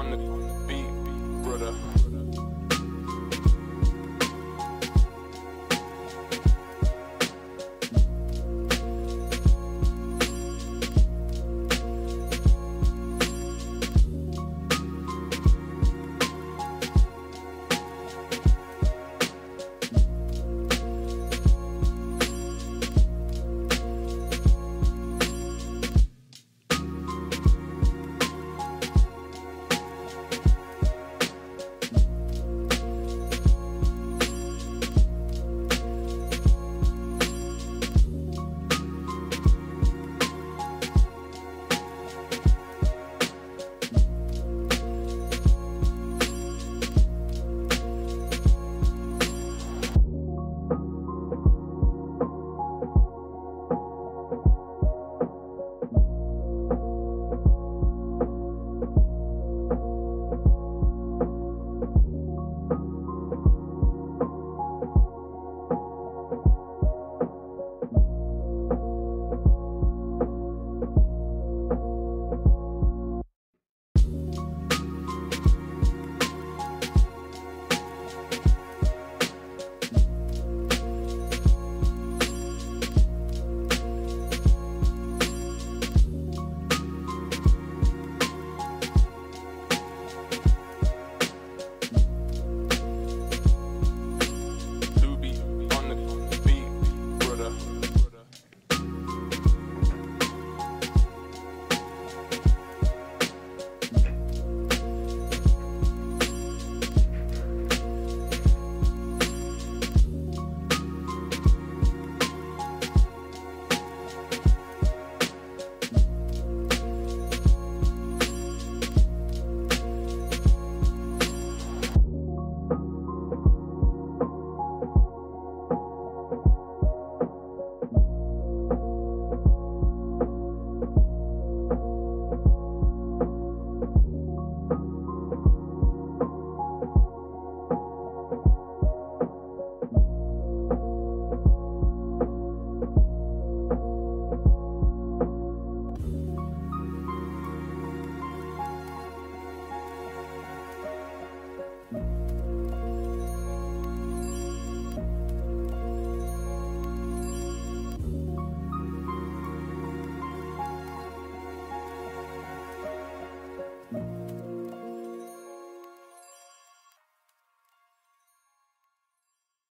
on the beat, brother.